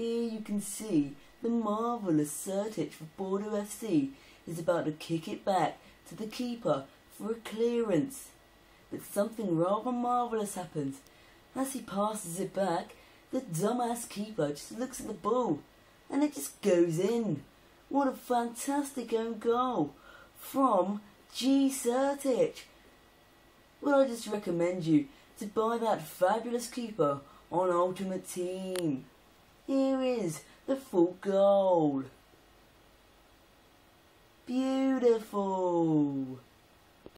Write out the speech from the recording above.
Here you can see the marvellous Sertic for Bordeaux FC is about to kick it back to the keeper for a clearance. But something rather marvellous happens. As he passes it back, the dumbass keeper just looks at the ball and it just goes in. What a fantastic own goal from G Sertic. Well, I just recommend you to buy that fabulous keeper on Ultimate Team. Is the full goal. Beautiful.